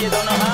calle Don Omar.